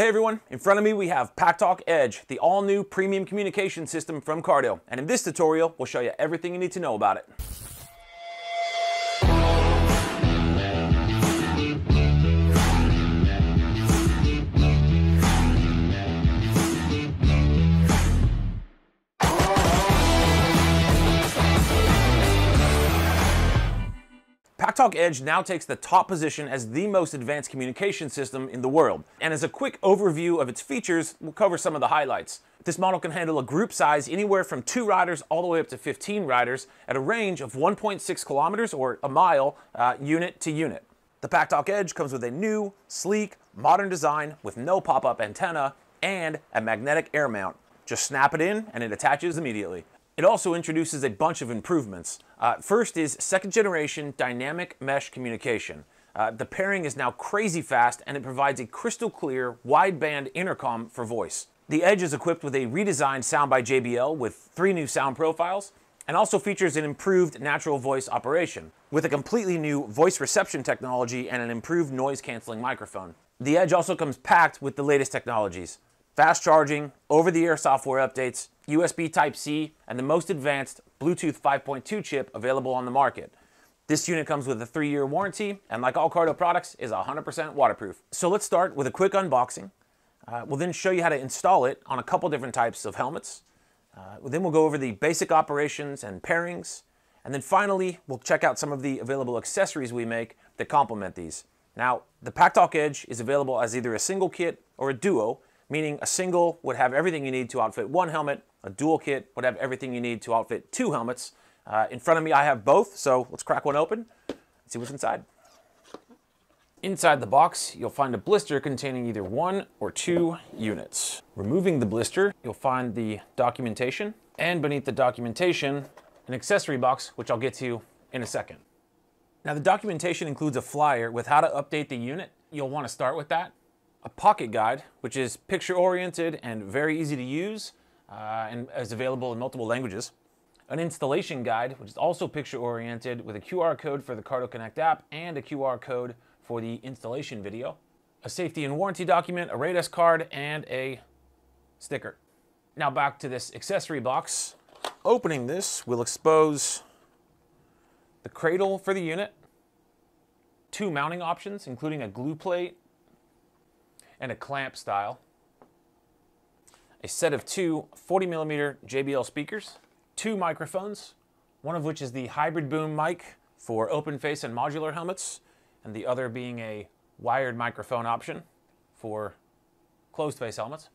Hey everyone, in front of me we have PackTalk Edge, the all-new premium communication system from Cardo. And in this tutorial, we'll show you everything you need to know about it. PackTalk Edge now takes the top position as the most advanced communication system in the world. And as a quick overview of its features, we'll cover some of the highlights. This model can handle a group size anywhere from two riders all the way up to 15 riders at a range of 1.6 kilometers or a mile uh, unit to unit. The PackTalk Edge comes with a new, sleek, modern design with no pop-up antenna and a magnetic air mount. Just snap it in and it attaches immediately. It also introduces a bunch of improvements. Uh, first is second generation dynamic mesh communication. Uh, the pairing is now crazy fast and it provides a crystal clear wideband intercom for voice. The Edge is equipped with a redesigned sound by JBL with three new sound profiles and also features an improved natural voice operation with a completely new voice reception technology and an improved noise canceling microphone. The Edge also comes packed with the latest technologies fast charging, over-the-air software updates, USB Type-C, and the most advanced Bluetooth 5.2 chip available on the market. This unit comes with a three-year warranty, and like all Cardo products, is 100% waterproof. So let's start with a quick unboxing. Uh, we'll then show you how to install it on a couple different types of helmets. Uh, then we'll go over the basic operations and pairings. And then finally, we'll check out some of the available accessories we make that complement these. Now, the PackTalk Edge is available as either a single kit or a duo, meaning a single would have everything you need to outfit one helmet, a dual kit would have everything you need to outfit two helmets. Uh, in front of me I have both, so let's crack one open and see what's inside. Inside the box, you'll find a blister containing either one or two units. Removing the blister, you'll find the documentation, and beneath the documentation, an accessory box, which I'll get to in a second. Now the documentation includes a flyer with how to update the unit. You'll want to start with that a pocket guide, which is picture oriented and very easy to use uh, and is available in multiple languages. An installation guide, which is also picture oriented with a QR code for the Cardo Connect app and a QR code for the installation video. A safety and warranty document, a Radius card, and a sticker. Now back to this accessory box. Opening this will expose the cradle for the unit, two mounting options, including a glue plate and a clamp style. A set of two 40 millimeter JBL speakers, two microphones, one of which is the hybrid boom mic for open face and modular helmets, and the other being a wired microphone option for closed face helmets.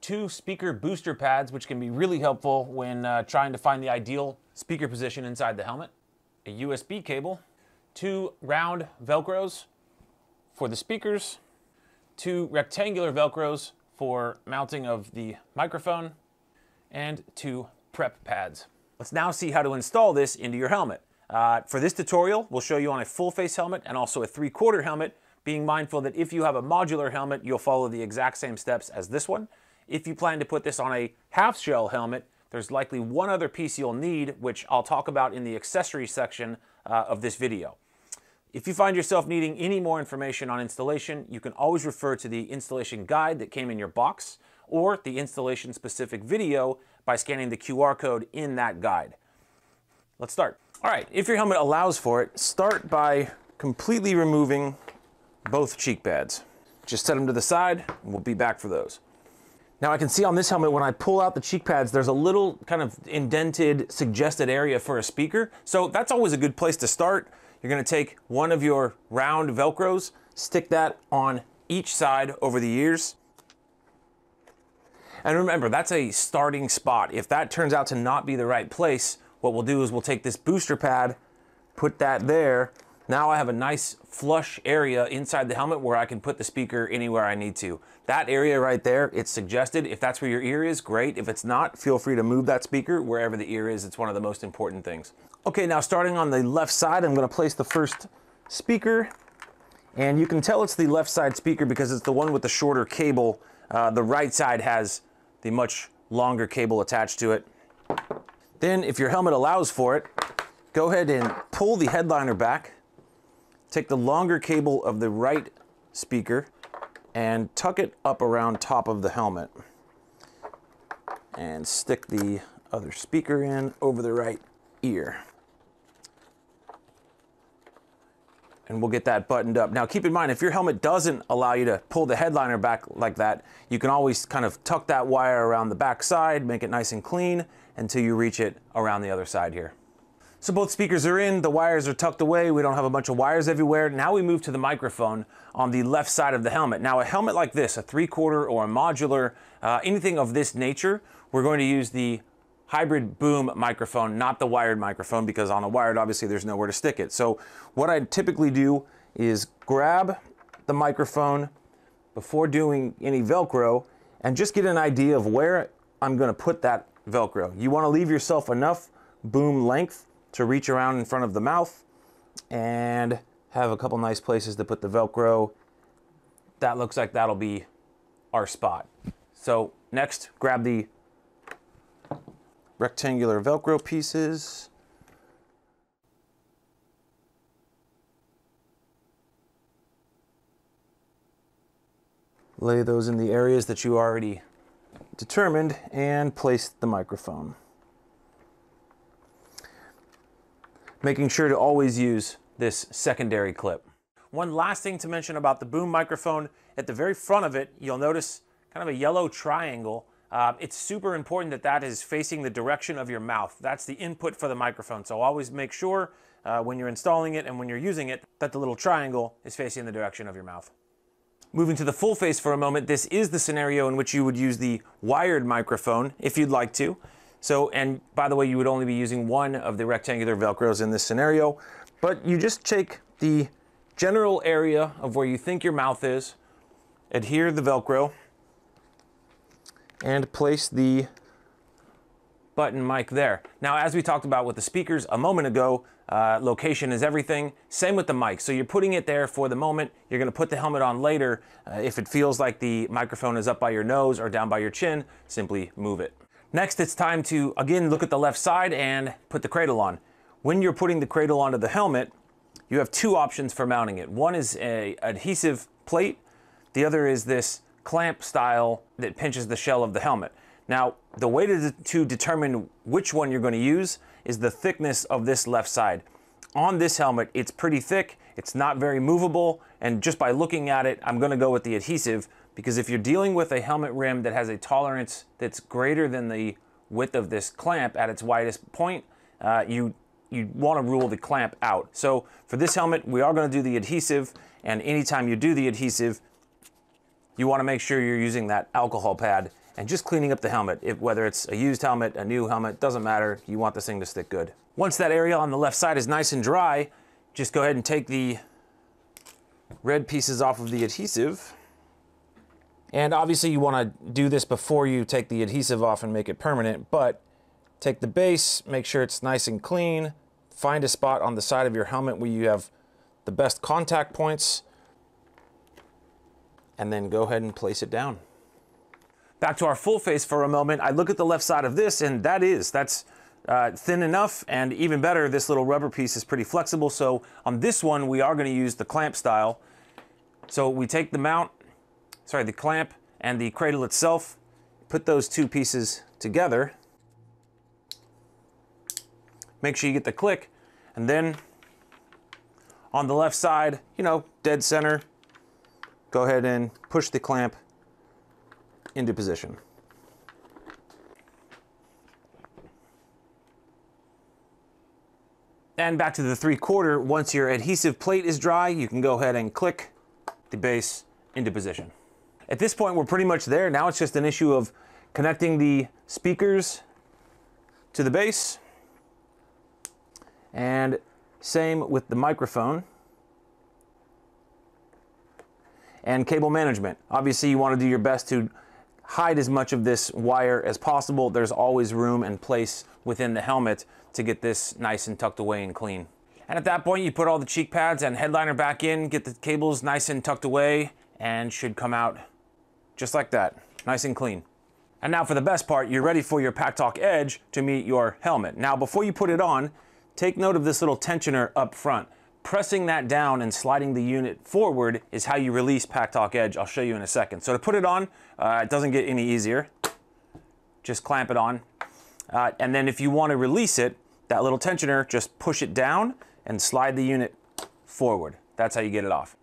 Two speaker booster pads, which can be really helpful when uh, trying to find the ideal speaker position inside the helmet. A USB cable, two round Velcros for the speakers, two rectangular Velcros for mounting of the microphone, and two prep pads. Let's now see how to install this into your helmet. Uh, for this tutorial, we'll show you on a full face helmet and also a three quarter helmet, being mindful that if you have a modular helmet, you'll follow the exact same steps as this one. If you plan to put this on a half shell helmet, there's likely one other piece you'll need, which I'll talk about in the accessory section uh, of this video. If you find yourself needing any more information on installation, you can always refer to the installation guide that came in your box or the installation specific video by scanning the QR code in that guide. Let's start. All right, if your helmet allows for it, start by completely removing both cheek pads. Just set them to the side and we'll be back for those. Now I can see on this helmet when I pull out the cheek pads, there's a little kind of indented suggested area for a speaker. So that's always a good place to start. You're gonna take one of your round Velcros, stick that on each side over the ears. And remember, that's a starting spot. If that turns out to not be the right place, what we'll do is we'll take this booster pad, put that there. Now I have a nice flush area inside the helmet where I can put the speaker anywhere I need to. That area right there, it's suggested. If that's where your ear is, great. If it's not, feel free to move that speaker wherever the ear is. It's one of the most important things. Okay, now starting on the left side, I'm gonna place the first speaker. And you can tell it's the left side speaker because it's the one with the shorter cable. Uh, the right side has the much longer cable attached to it. Then if your helmet allows for it, go ahead and pull the headliner back. Take the longer cable of the right speaker and tuck it up around top of the helmet. And stick the other speaker in over the right ear. and we'll get that buttoned up. Now keep in mind, if your helmet doesn't allow you to pull the headliner back like that, you can always kind of tuck that wire around the back side, make it nice and clean until you reach it around the other side here. So both speakers are in, the wires are tucked away, we don't have a bunch of wires everywhere. Now we move to the microphone on the left side of the helmet. Now a helmet like this, a three quarter or a modular, uh, anything of this nature, we're going to use the hybrid boom microphone, not the wired microphone, because on a wired, obviously there's nowhere to stick it. So what I typically do is grab the microphone before doing any Velcro and just get an idea of where I'm gonna put that Velcro. You wanna leave yourself enough boom length to reach around in front of the mouth and have a couple nice places to put the Velcro. That looks like that'll be our spot. So next, grab the rectangular Velcro pieces. Lay those in the areas that you already determined and place the microphone. Making sure to always use this secondary clip. One last thing to mention about the boom microphone, at the very front of it, you'll notice kind of a yellow triangle uh, it's super important that that is facing the direction of your mouth. That's the input for the microphone. So always make sure uh, when you're installing it and when you're using it that the little triangle is facing the direction of your mouth. Moving to the full face for a moment, this is the scenario in which you would use the wired microphone if you'd like to. So, and by the way, you would only be using one of the rectangular Velcros in this scenario, but you just take the general area of where you think your mouth is, adhere the Velcro, and place the button mic there. Now, as we talked about with the speakers a moment ago, uh, location is everything. Same with the mic. So you're putting it there for the moment. You're going to put the helmet on later. Uh, if it feels like the microphone is up by your nose or down by your chin, simply move it. Next, it's time to, again, look at the left side and put the cradle on. When you're putting the cradle onto the helmet, you have two options for mounting it. One is a adhesive plate. The other is this clamp style that pinches the shell of the helmet. Now, the way to, to determine which one you're going to use is the thickness of this left side. On this helmet, it's pretty thick, it's not very movable, and just by looking at it, I'm going to go with the adhesive because if you're dealing with a helmet rim that has a tolerance that's greater than the width of this clamp at its widest point, uh, you you want to rule the clamp out. So for this helmet, we are going to do the adhesive, and anytime you do the adhesive, you want to make sure you're using that alcohol pad and just cleaning up the helmet. If, whether it's a used helmet, a new helmet, doesn't matter. You want this thing to stick good. Once that area on the left side is nice and dry, just go ahead and take the red pieces off of the adhesive. And obviously you want to do this before you take the adhesive off and make it permanent, but take the base, make sure it's nice and clean, find a spot on the side of your helmet where you have the best contact points, and then go ahead and place it down. Back to our full face for a moment. I look at the left side of this and that is, that's uh, thin enough and even better, this little rubber piece is pretty flexible. So on this one, we are gonna use the clamp style. So we take the mount, sorry, the clamp and the cradle itself, put those two pieces together. Make sure you get the click and then on the left side, you know, dead center, go ahead and push the clamp into position. And back to the three quarter, once your adhesive plate is dry, you can go ahead and click the base into position. At this point, we're pretty much there. Now it's just an issue of connecting the speakers to the base. And same with the microphone. and cable management. Obviously, you want to do your best to hide as much of this wire as possible. There's always room and place within the helmet to get this nice and tucked away and clean. And at that point, you put all the cheek pads and headliner back in, get the cables nice and tucked away, and should come out just like that, nice and clean. And now for the best part, you're ready for your PackTalk Edge to meet your helmet. Now, before you put it on, take note of this little tensioner up front pressing that down and sliding the unit forward is how you release PackTalk Edge. I'll show you in a second. So to put it on, uh, it doesn't get any easier. Just clamp it on. Uh, and then if you want to release it, that little tensioner, just push it down and slide the unit forward. That's how you get it off.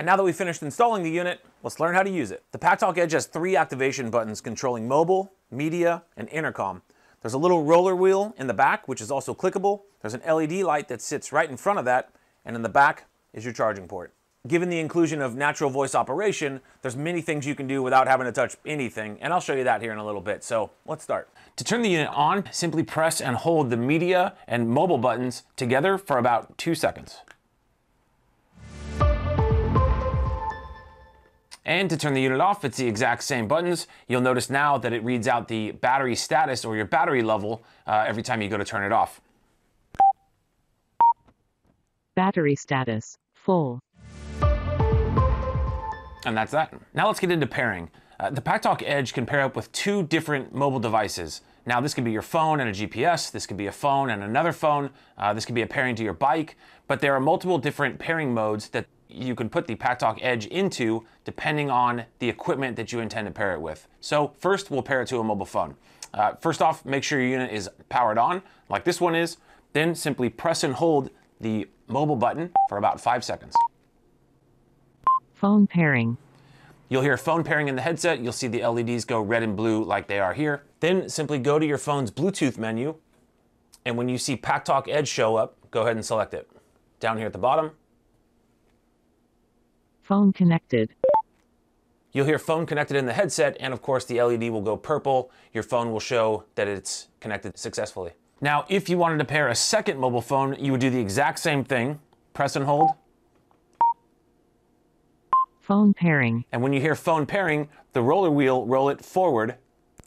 And now that we've finished installing the unit, let's learn how to use it. The PackTalk Edge has three activation buttons controlling mobile, media, and intercom. There's a little roller wheel in the back, which is also clickable. There's an LED light that sits right in front of that, and in the back is your charging port. Given the inclusion of natural voice operation, there's many things you can do without having to touch anything, and I'll show you that here in a little bit. So let's start. To turn the unit on, simply press and hold the media and mobile buttons together for about two seconds. And to turn the unit off, it's the exact same buttons. You'll notice now that it reads out the battery status or your battery level uh, every time you go to turn it off. Battery status, full. And that's that. Now let's get into pairing. Uh, the PackTalk Edge can pair up with two different mobile devices. Now this could be your phone and a GPS, this could be a phone and another phone, uh, this could be a pairing to your bike, but there are multiple different pairing modes that you can put the PackTalk Edge into depending on the equipment that you intend to pair it with. So first we'll pair it to a mobile phone. Uh, first off, make sure your unit is powered on, like this one is, then simply press and hold the mobile button for about five seconds. Phone pairing. You'll hear phone pairing in the headset. You'll see the LEDs go red and blue like they are here. Then simply go to your phone's Bluetooth menu. And when you see PackTalk Edge show up, go ahead and select it. Down here at the bottom, Phone connected. You'll hear phone connected in the headset, and of course the LED will go purple. Your phone will show that it's connected successfully. Now, if you wanted to pair a second mobile phone, you would do the exact same thing. Press and hold. Phone pairing. And when you hear phone pairing, the roller wheel, roll it forward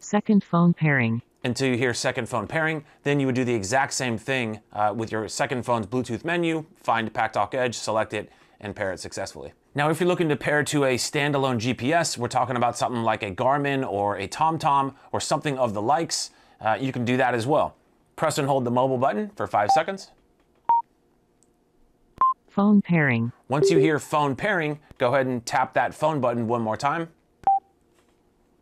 Second phone pairing. until you hear second phone pairing. Then you would do the exact same thing uh, with your second phone's Bluetooth menu, find PackTalk Edge, select it, and pair it successfully. Now, if you're looking to pair to a standalone GPS, we're talking about something like a Garmin or a TomTom or something of the likes, uh, you can do that as well. Press and hold the mobile button for five seconds. Phone pairing. Once you hear phone pairing, go ahead and tap that phone button one more time.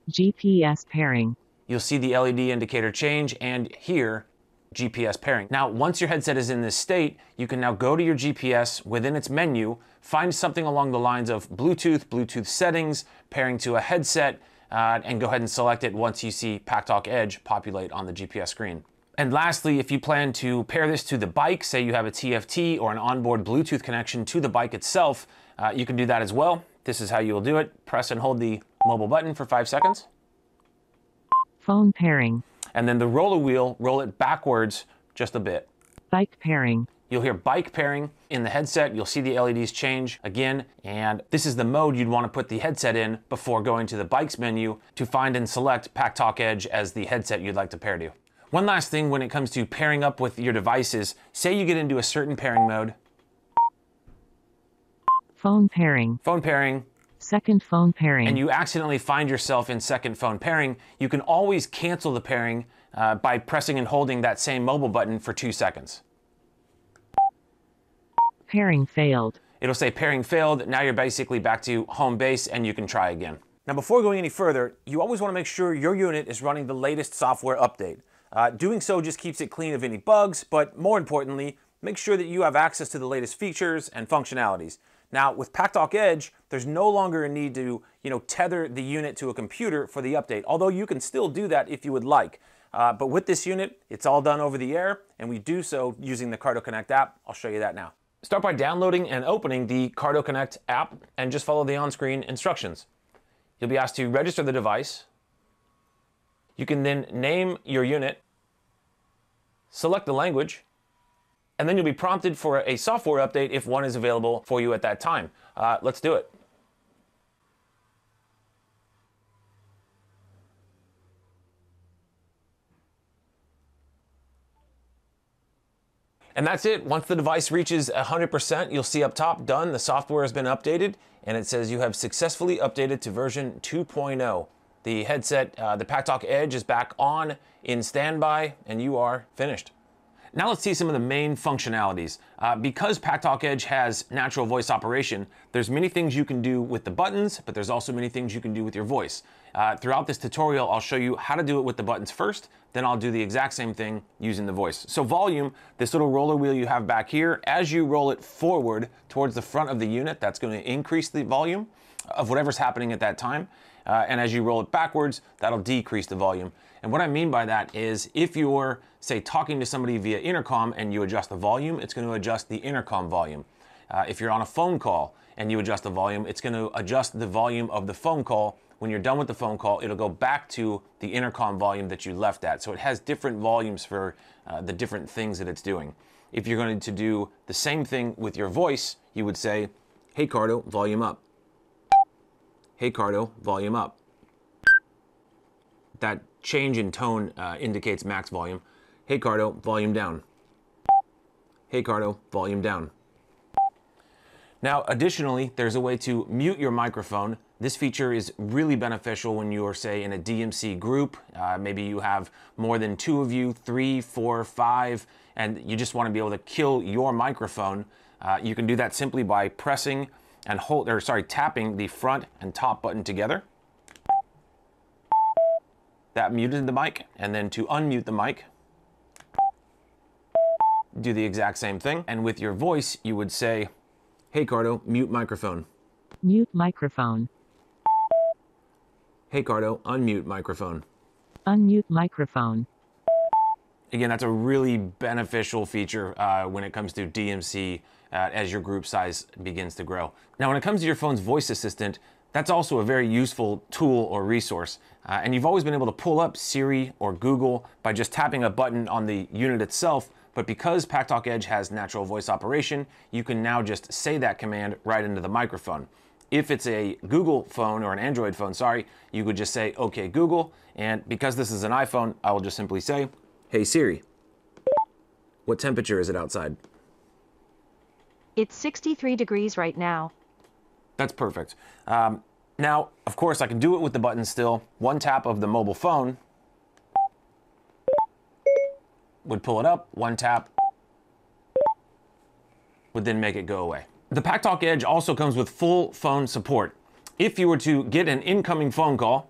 GPS pairing. You'll see the LED indicator change and hear GPS pairing. Now, once your headset is in this state, you can now go to your GPS within its menu, find something along the lines of Bluetooth, Bluetooth settings, pairing to a headset, uh, and go ahead and select it once you see PackTalk Edge populate on the GPS screen. And lastly, if you plan to pair this to the bike, say you have a TFT or an onboard Bluetooth connection to the bike itself, uh, you can do that as well. This is how you will do it. Press and hold the mobile button for five seconds. Phone pairing. And then the roller wheel, roll it backwards just a bit. Bike pairing. You'll hear bike pairing in the headset. You'll see the LEDs change again. And this is the mode you'd want to put the headset in before going to the bikes menu to find and select PackTalk Edge as the headset you'd like to pair to. One last thing when it comes to pairing up with your devices, say you get into a certain pairing mode, Phone pairing. phone pairing, Second phone pairing. and you accidentally find yourself in second phone pairing, you can always cancel the pairing uh, by pressing and holding that same mobile button for two seconds. Pairing failed. It'll say pairing failed. Now you're basically back to home base and you can try again. Now, before going any further, you always want to make sure your unit is running the latest software update. Uh, doing so just keeps it clean of any bugs, but more importantly, make sure that you have access to the latest features and functionalities. Now, with PackTalk Edge, there's no longer a need to, you know, tether the unit to a computer for the update, although you can still do that if you would like. Uh, but with this unit, it's all done over the air, and we do so using the Cardo Connect app. I'll show you that now. Start by downloading and opening the Cardo Connect app and just follow the on-screen instructions. You'll be asked to register the device. You can then name your unit, select the language, and then you'll be prompted for a software update if one is available for you at that time. Uh, let's do it. And that's it. Once the device reaches 100%, you'll see up top, done, the software has been updated, and it says you have successfully updated to version 2.0. The headset, uh, the PackTalk Edge is back on in standby, and you are finished. Now let's see some of the main functionalities. Uh, because PackTalk Edge has natural voice operation, there's many things you can do with the buttons, but there's also many things you can do with your voice. Uh, throughout this tutorial, I'll show you how to do it with the buttons first, then I'll do the exact same thing using the voice. So volume, this little roller wheel you have back here, as you roll it forward towards the front of the unit, that's going to increase the volume of whatever's happening at that time. Uh, and as you roll it backwards, that'll decrease the volume. And what I mean by that is if you're, say, talking to somebody via intercom and you adjust the volume, it's going to adjust the intercom volume. Uh, if you're on a phone call and you adjust the volume, it's going to adjust the volume of the phone call. When you're done with the phone call, it'll go back to the intercom volume that you left at. So it has different volumes for uh, the different things that it's doing. If you're going to do the same thing with your voice, you would say, Hey Cardo, volume up. Hey Cardo, volume up. That change in tone uh, indicates max volume. Hey Cardo, volume down. Hey Cardo, volume down. Now, additionally, there's a way to mute your microphone. This feature is really beneficial when you are, say, in a DMC group. Uh, maybe you have more than two of you, three, four, five, and you just want to be able to kill your microphone. Uh, you can do that simply by pressing and hold, or sorry, tapping the front and top button together. That muted the mic, and then to unmute the mic, do the exact same thing. And with your voice, you would say, Hey Cardo, mute microphone. Mute microphone. Hey Cardo, unmute microphone. Unmute microphone. Again, that's a really beneficial feature uh, when it comes to DMC uh, as your group size begins to grow. Now, when it comes to your phone's voice assistant, that's also a very useful tool or resource. Uh, and you've always been able to pull up Siri or Google by just tapping a button on the unit itself. But because PackTalk Edge has natural voice operation, you can now just say that command right into the microphone. If it's a Google phone or an Android phone, sorry, you could just say, OK, Google. And because this is an iPhone, I will just simply say, Hey Siri, what temperature is it outside? It's 63 degrees right now. That's perfect. Um, now, of course, I can do it with the button still. One tap of the mobile phone would pull it up. One tap would then make it go away. The PackTalk Edge also comes with full phone support. If you were to get an incoming phone call,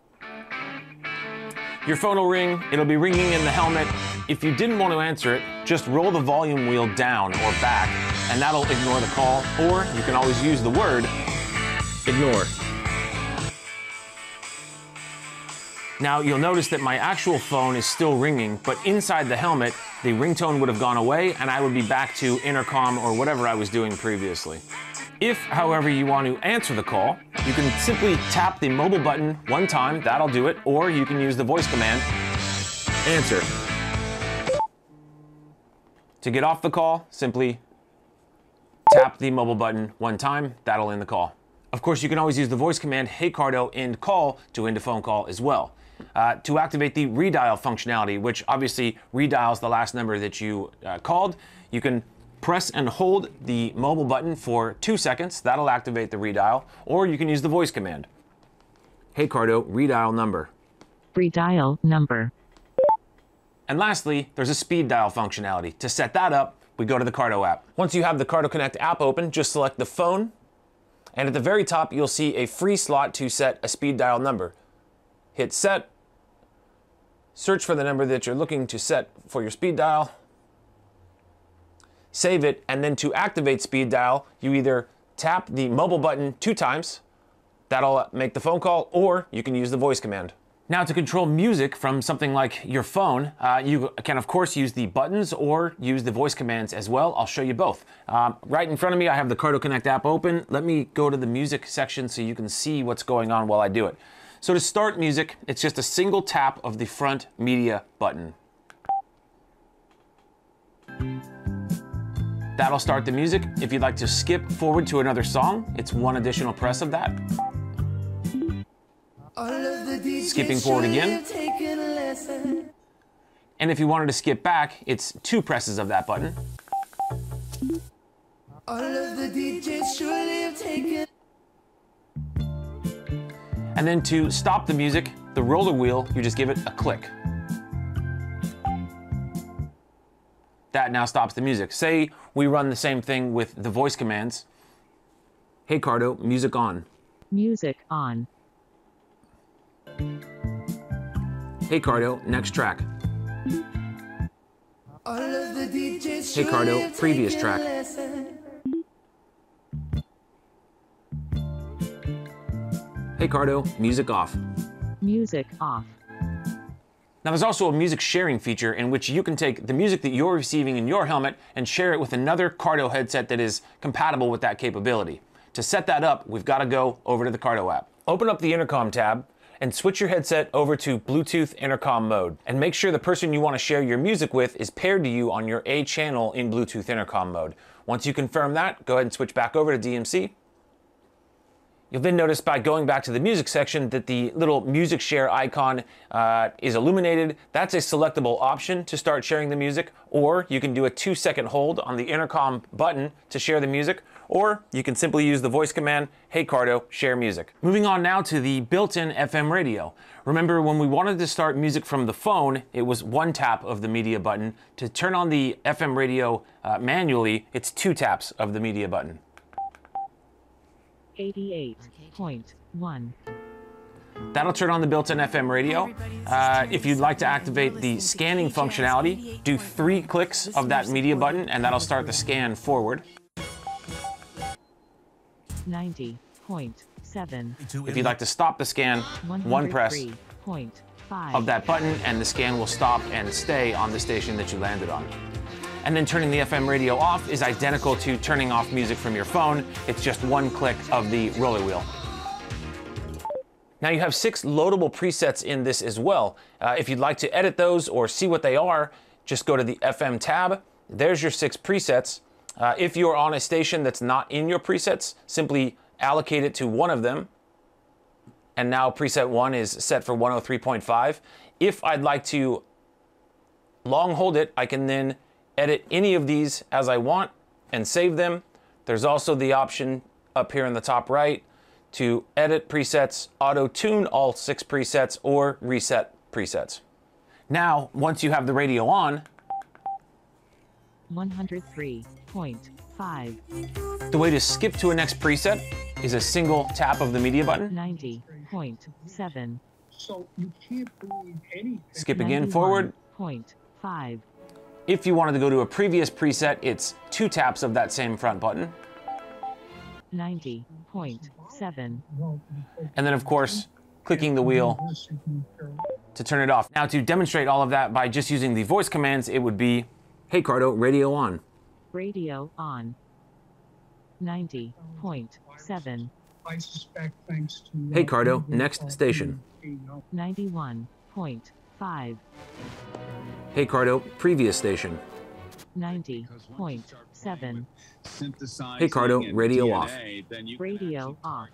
your phone will ring, it'll be ringing in the helmet. If you didn't want to answer it, just roll the volume wheel down or back, and that'll ignore the call, or you can always use the word ignore. Now you'll notice that my actual phone is still ringing, but inside the helmet, the ringtone would have gone away and I would be back to intercom or whatever I was doing previously. If, however, you want to answer the call, you can simply tap the mobile button one time, that'll do it, or you can use the voice command, answer. To get off the call, simply tap the mobile button one time, that'll end the call. Of course, you can always use the voice command, hey Cardo, end call, to end a phone call as well. Uh, to activate the redial functionality, which obviously redials the last number that you uh, called, you can press and hold the mobile button for two seconds. That'll activate the redial, or you can use the voice command. Hey Cardo, redial number. Redial number. And lastly, there's a speed dial functionality. To set that up, we go to the Cardo app. Once you have the Cardo Connect app open, just select the phone, and at the very top, you'll see a free slot to set a speed dial number. Hit set, search for the number that you're looking to set for your speed dial, save it, and then to activate speed dial, you either tap the mobile button two times, that'll make the phone call, or you can use the voice command. Now to control music from something like your phone, uh, you can of course use the buttons or use the voice commands as well. I'll show you both. Um, right in front of me, I have the Cardo Connect app open. Let me go to the music section so you can see what's going on while I do it. So to start music, it's just a single tap of the front media button. That'll start the music. If you'd like to skip forward to another song, it's one additional press of that. Skipping forward again. And if you wanted to skip back, it's two presses of that button. And then to stop the music, the roller wheel, you just give it a click. That that now stops the music. Say we run the same thing with the voice commands. Hey Cardo, music on. Music on. Hey Cardo, next track. Hey Cardo, previous track. Hey Cardo, music off. Music off. Now there's also a music sharing feature in which you can take the music that you're receiving in your helmet and share it with another Cardo headset that is compatible with that capability. To set that up, we've got to go over to the Cardo app. Open up the intercom tab and switch your headset over to Bluetooth intercom mode. And make sure the person you want to share your music with is paired to you on your A channel in Bluetooth intercom mode. Once you confirm that, go ahead and switch back over to DMC You'll then notice by going back to the music section that the little music share icon uh, is illuminated. That's a selectable option to start sharing the music, or you can do a two second hold on the intercom button to share the music, or you can simply use the voice command, hey Cardo, share music. Moving on now to the built-in FM radio. Remember when we wanted to start music from the phone, it was one tap of the media button. To turn on the FM radio uh, manually, it's two taps of the media button. 88.1. That'll turn on the built-in FM radio. Uh, if you'd like to activate the scanning functionality, do three clicks of that media button and that'll start the scan forward. 90.7. If you'd like to stop the scan, one press of that button and the scan will stop and stay on the station that you landed on. And then turning the FM radio off is identical to turning off music from your phone. It's just one click of the roller wheel. Now you have six loadable presets in this as well. Uh, if you'd like to edit those or see what they are, just go to the FM tab. There's your six presets. Uh, if you're on a station that's not in your presets, simply allocate it to one of them. And now preset one is set for 103.5. If I'd like to long hold it, I can then edit any of these as I want and save them. There's also the option up here in the top right to edit presets, auto tune all six presets, or reset presets. Now, once you have the radio on, 103.5. the way to skip to a next preset is a single tap of the media button. 90.7. So you can't believe anything. Skip again forward. 91.5. If you wanted to go to a previous preset, it's two taps of that same front button. 90.7. And then, of course, clicking the wheel to turn it off. Now, to demonstrate all of that by just using the voice commands, it would be, hey Cardo, radio on. Radio on. 90.7. I suspect thanks to. Hey, Cardo, next station. 91.5. Hey Cardo, previous station. 90.7. Hey, Cardo, radio off. Radio off.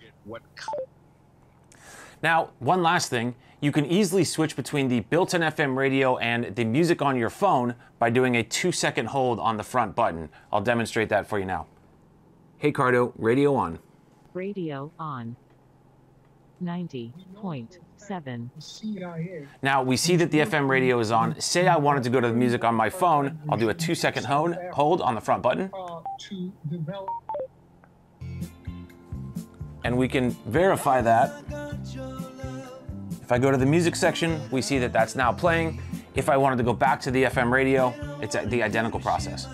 Now, one last thing, you can easily switch between the built-in FM radio and the music on your phone by doing a two second hold on the front button. I'll demonstrate that for you now. Hey Cardo, radio on. Radio on. 90.7. Now we see that the FM radio is on. Say I wanted to go to the music on my phone, I'll do a two second hold, hold on the front button, and we can verify that. If I go to the music section, we see that that's now playing. If I wanted to go back to the FM radio, it's the identical process.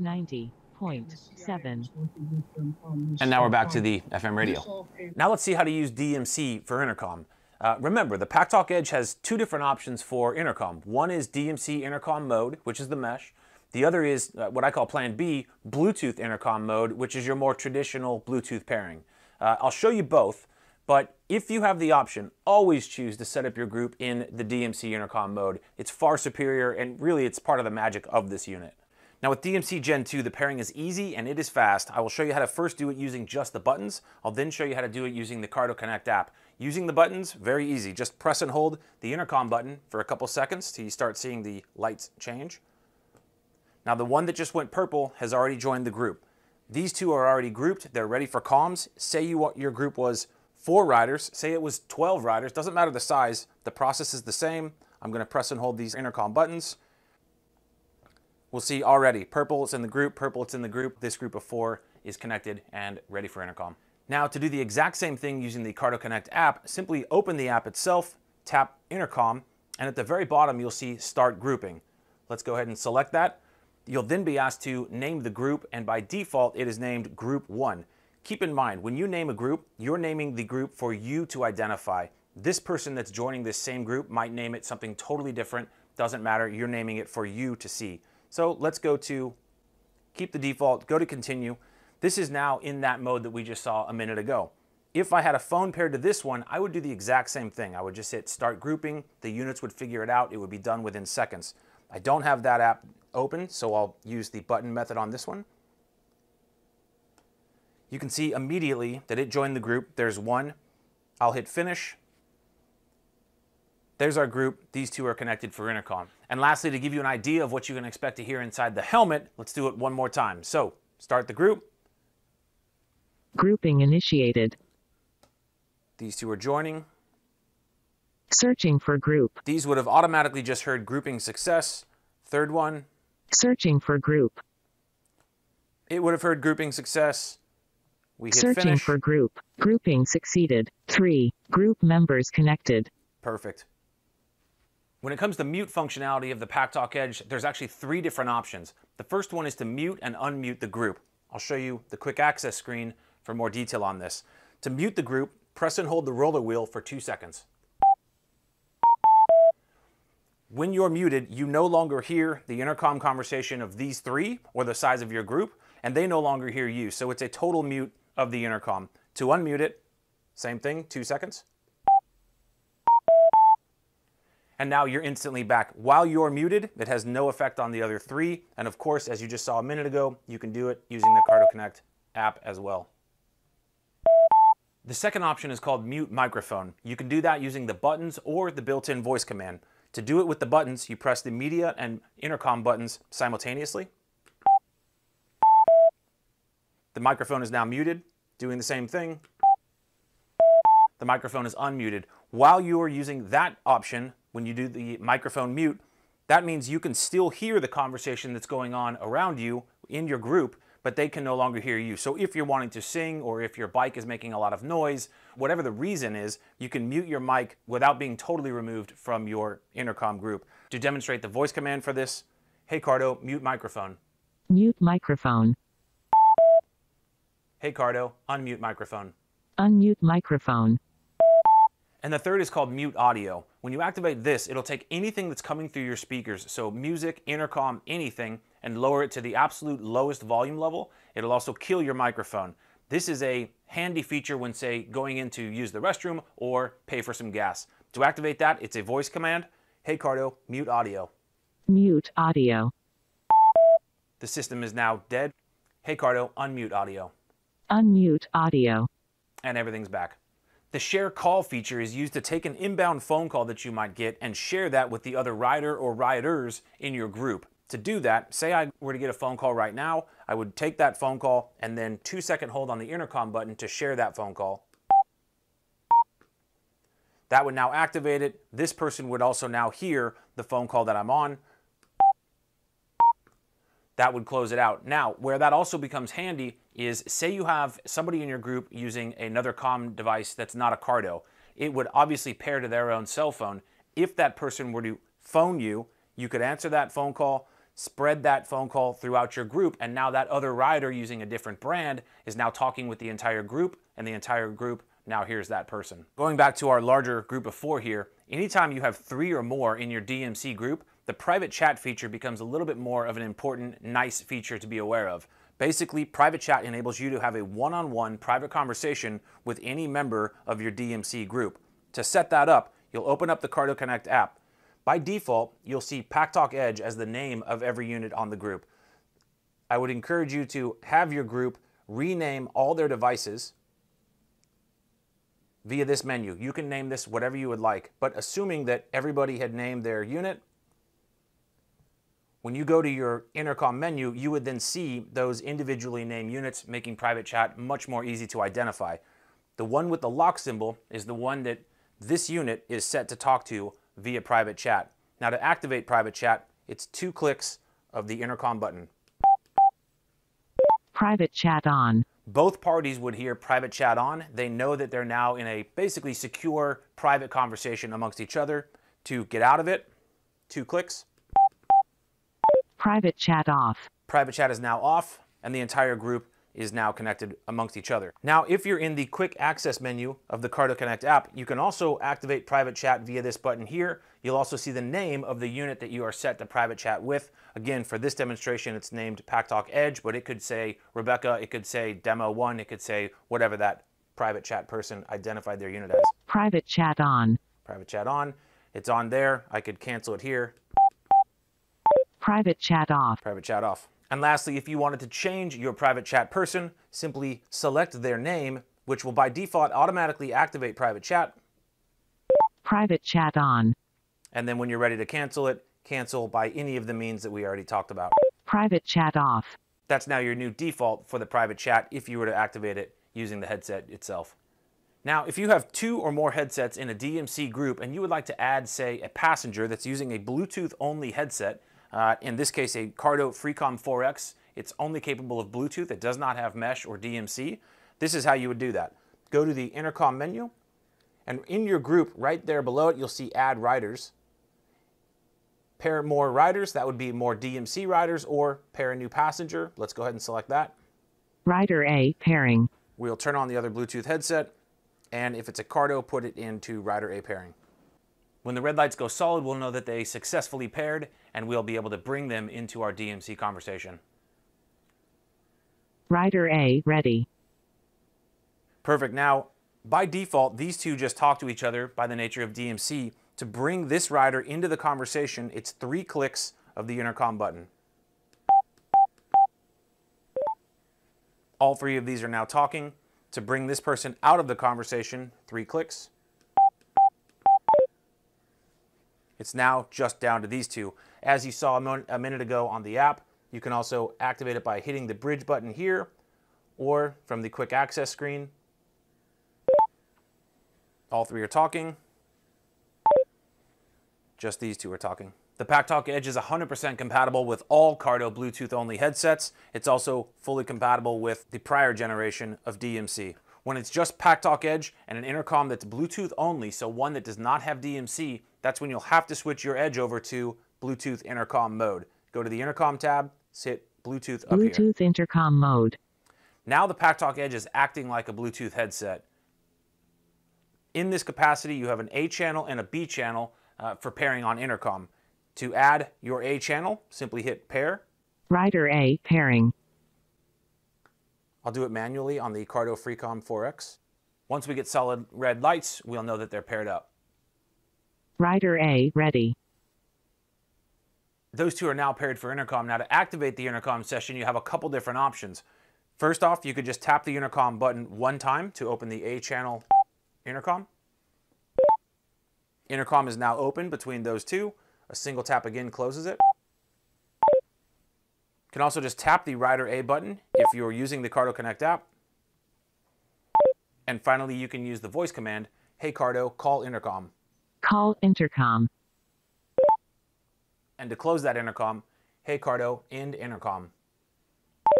90.7. And now we're back to the FM radio. Now let's see how to use DMC for intercom. Uh, remember, the PackTalk Edge has two different options for intercom. One is DMC intercom mode, which is the mesh. The other is uh, what I call Plan B, Bluetooth intercom mode, which is your more traditional Bluetooth pairing. Uh, I'll show you both, but if you have the option, always choose to set up your group in the DMC intercom mode. It's far superior, and really it's part of the magic of this unit. Now with DMC Gen 2, the pairing is easy and it is fast. I will show you how to first do it using just the buttons. I'll then show you how to do it using the Cardo Connect app. Using the buttons, very easy. Just press and hold the intercom button for a couple seconds till you start seeing the lights change. Now the one that just went purple has already joined the group. These two are already grouped. They're ready for comms. Say you what your group was four riders. Say it was 12 riders. Doesn't matter the size. The process is the same. I'm going to press and hold these intercom buttons. we'll see already purple it's in the group, purple it's in the group. This group of four is connected and ready for intercom. Now to do the exact same thing using the Cardo Connect app, simply open the app itself, tap intercom, and at the very bottom you'll see start grouping. Let's go ahead and select that. You'll then be asked to name the group and by default it is named group one. Keep in mind, when you name a group, you're naming the group for you to identify. This person that's joining this same group might name it something totally different. Doesn't matter, you're naming it for you to see. So let's go to keep the default, go to continue. This is now in that mode that we just saw a minute ago. If I had a phone paired to this one, I would do the exact same thing. I would just hit start grouping, the units would figure it out, it would be done within seconds. I don't have that app open, so I'll use the button method on this one. You can see immediately that it joined the group. There's one. I'll hit finish. There's our group. These two are connected for intercom. And lastly, to give you an idea of what you can expect to hear inside the helmet, let's do it one more time. So start the group. Grouping initiated. These two are joining. Searching for group. These would have automatically just heard grouping success. Third one, Searching for group. it would have heard grouping success. We hit Searching finish. for group. Grouping succeeded. 3. Group members connected. Perfect. When it comes to mute functionality of the PackTalk Edge, there's actually three different options. The first one is to mute and unmute the group. I'll show you the quick access screen for more detail on this. To mute the group, press and hold the roller wheel for two seconds. When you're muted, you no longer hear the intercom conversation of these three or the size of your group, and they no longer hear you. So it's a total mute of the intercom. To unmute it, same thing, two seconds. And now you're instantly back. While you're muted, it has no effect on the other three. And of course, as you just saw a minute ago, you can do it using the Cardo Connect app as well. The second option is called mute microphone. You can do that using the buttons or the built-in voice command. To do it with the buttons, you press the media and intercom buttons simultaneously. The microphone is now muted, doing the same thing. The microphone is unmuted. While you are using that option, when you do the microphone mute, that means you can still hear the conversation that's going on around you in your group, but they can no longer hear you. So if you're wanting to sing or if your bike is making a lot of noise, whatever the reason is, you can mute your mic without being totally removed from your intercom group. To demonstrate the voice command for this, hey Cardo, mute microphone. Mute microphone. Hey Cardo, unmute microphone. Unmute microphone. And the third is called mute audio. When you activate this, it'll take anything that's coming through your speakers, so music, intercom, anything, and lower it to the absolute lowest volume level. It'll also kill your microphone. This is a handy feature when, say, going in to use the restroom or pay for some gas. To activate that, it's a voice command. Hey Cardo, mute audio. Mute audio. The system is now dead. Hey Cardo, unmute audio. Unmute audio. and everything's back. The share call feature is used to take an inbound phone call that you might get and share that with the other rider or riders in your group. To do that, say I were to get a phone call right now, I would take that phone call and then two second hold on the intercom button to share that phone call. That would now activate it. This person would also now hear the phone call that I'm on. That would close it out. Now, where that also becomes handy is say you have somebody in your group using another comm device that's not a Cardo. It would obviously pair to their own cell phone. If that person were to phone you, you could answer that phone call, spread that phone call throughout your group, and now that other rider using a different brand is now talking with the entire group, and the entire group now hears that person. Going back to our larger group of four here, anytime you have three or more in your DMC group, the private chat feature becomes a little bit more of an important, nice feature to be aware of. Basically, private chat enables you to have a one-on-one private conversation with any member of your DMC group. To set that up, you'll open up the Cardo Connect app. By default, you'll see PackTalk Edge as the name of every unit on the group. I would encourage you to have your group rename all their devices via this menu. You can name this whatever you would like, but assuming that everybody had named their unit, when you go to your intercom menu, you would then see those individually named units, making private chat much more easy to identify. The one with the lock symbol is the one that this unit is set to talk to via private chat. Now to activate private chat, it's two clicks of the intercom button. Private chat on. Both parties would hear private chat on. They know that they're now in a basically secure private conversation amongst each other. To get out of it, two clicks. Private chat off. Private chat is now off, and the entire group is now connected amongst each other. Now, if you're in the quick access menu of the Cardo Connect app, you can also activate private chat via this button here. You'll also see the name of the unit that you are set to private chat with. Again, for this demonstration, it's named PackTalk Edge, but it could say Rebecca, it could say Demo 1, it could say whatever that private chat person identified their unit as. Private chat on. Private chat on. It's on there. I could cancel it here. Private chat off. Private chat off. And lastly, if you wanted to change your private chat person, simply select their name, which will by default automatically activate private chat. Private chat on. And then when you're ready to cancel it, cancel by any of the means that we already talked about. Private chat off. That's now your new default for the private chat if you were to activate it using the headset itself. Now, if you have two or more headsets in a DMC group and you would like to add, say, a passenger that's using a Bluetooth only headset, uh, in this case, a Cardo Freecom 4X. It's only capable of Bluetooth. It does not have mesh or DMC. This is how you would do that. Go to the intercom menu, and in your group, right there below it, you'll see add riders. Pair more riders, that would be more DMC riders, or pair a new passenger. Let's go ahead and select that. Rider A pairing. We'll turn on the other Bluetooth headset, and if it's a Cardo, put it into Rider A pairing. When the red lights go solid, we'll know that they successfully paired and we'll be able to bring them into our DMC conversation. Rider A ready. Perfect. Now, by default, these two just talk to each other by the nature of DMC. To bring this rider into the conversation, it's three clicks of the intercom button. All three of these are now talking. To bring this person out of the conversation, three clicks. It's now just down to these two. As you saw a, minute ago on the app, you can also activate it by hitting the bridge button here or from the quick access screen. All three are talking. Just these two are talking. The PackTalk Edge is 100% compatible with all Cardo Bluetooth only headsets. It's also fully compatible with the prior generation of DMC. When it's just PackTalk Edge and an intercom that's Bluetooth only, so one that does not have DMC, that's when you'll have to switch your Edge over to Bluetooth intercom mode. Go to the intercom tab, hit Bluetooth up Bluetooth here. intercom mode. Now the PackTalk Edge is acting like a Bluetooth headset. In this capacity, you have an A channel and a B channel uh, for pairing on intercom. To add your A channel, simply hit pair. Rider A pairing. I'll do it manually on the Cardo Freecom 4X. Once we get solid red lights, we'll know that they're paired up. Rider A ready. Those two are now paired for intercom. Now to activate the intercom session, you have a couple different options. First off, you could just tap the intercom button one time to open the A channel intercom. Intercom is now open between those two. A single tap again closes it. You can also just tap the Rider A button if you're using the Cardo Connect app. And finally, you can use the voice command, Hey Cardo, call intercom. Call intercom. And to close that intercom, hey Cardo, end intercom.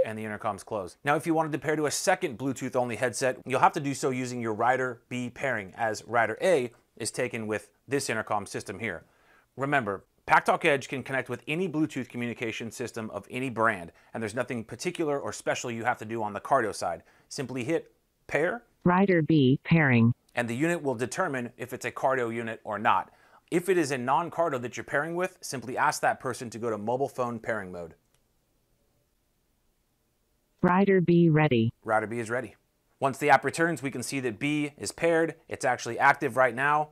And the intercom's closed. Now, if you wanted to pair to a second Bluetooth only headset, you'll have to do so using your Rider B pairing, as Rider A is taken with this intercom system here. Remember, PackTalk Edge can connect with any Bluetooth communication system of any brand, and there's nothing particular or special you have to do on the Cardo side. Simply hit pair. Rider B pairing and the unit will determine if it's a cardo unit or not. If it is a non-cardo that you're pairing with, simply ask that person to go to mobile phone pairing mode. Rider B ready. Rider B is ready. Once the app returns, we can see that B is paired. It's actually active right now.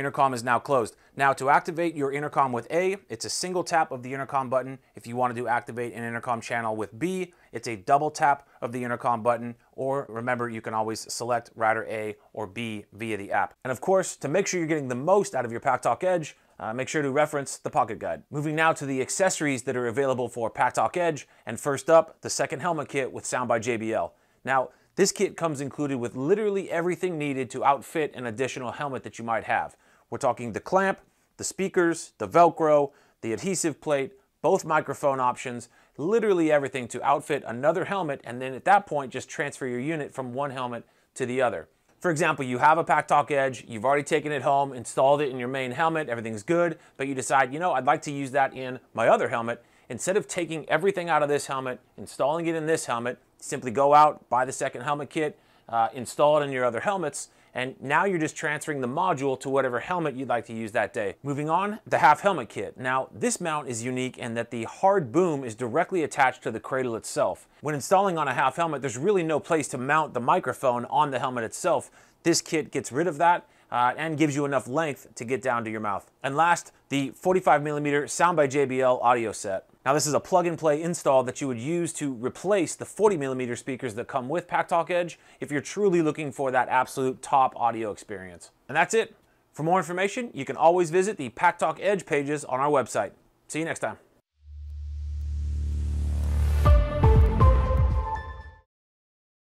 Intercom is now closed. Now to activate your intercom with A, it's a single tap of the intercom button. If you wanted to do activate an intercom channel with B, it's a double tap of the intercom button. Or remember, you can always select Rider A or B via the app. And of course, to make sure you're getting the most out of your PackTalk Edge, uh, make sure to reference the Pocket Guide. Moving now to the accessories that are available for PackTalk Edge. And first up, the second helmet kit with Sound by JBL. Now, this kit comes included with literally everything needed to outfit an additional helmet that you might have. We're talking the clamp, the speakers, the Velcro, the adhesive plate, both microphone options, literally everything to outfit another helmet and then at that point just transfer your unit from one helmet to the other. For example, you have a PackTalk Edge, you've already taken it home, installed it in your main helmet, everything's good, but you decide, you know, I'd like to use that in my other helmet. Instead of taking everything out of this helmet, installing it in this helmet, simply go out, buy the second helmet kit, uh, install it in your other helmets, and now you're just transferring the module to whatever helmet you'd like to use that day. Moving on, the half helmet kit. Now, this mount is unique in that the hard boom is directly attached to the cradle itself. When installing on a half helmet, there's really no place to mount the microphone on the helmet itself. This kit gets rid of that uh, and gives you enough length to get down to your mouth. And last, the 45 millimeter Sound by JBL audio set. Now this is a plug and play install that you would use to replace the 40 millimeter speakers that come with PackTalk Edge if you're truly looking for that absolute top audio experience. And that's it. For more information, you can always visit the PackTalk Edge pages on our website. See you next time.